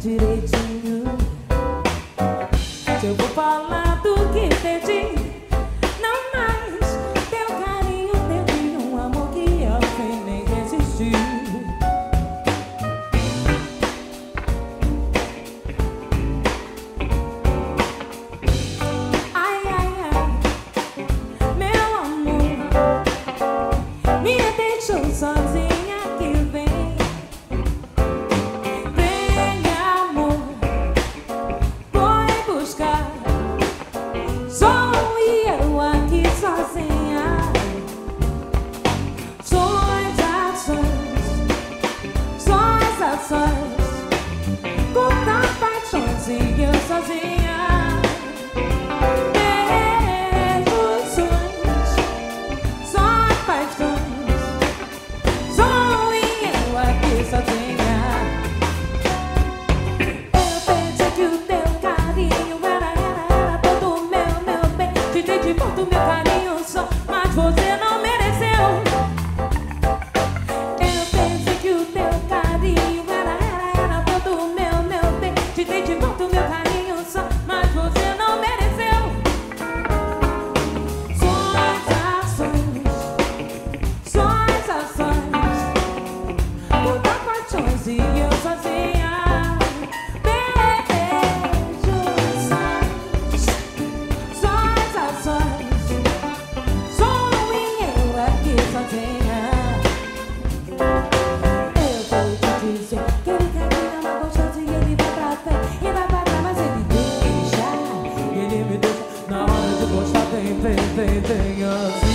direitinho eu vou falar. graças com paixões e eu sozinha. Emoções, só paixões. Sou eu aqui sozinha. Eu pensei que o teu carinho era, era, era todo meu, meu bem. Te de volta meu carinho. Vem, vem, vem, vem.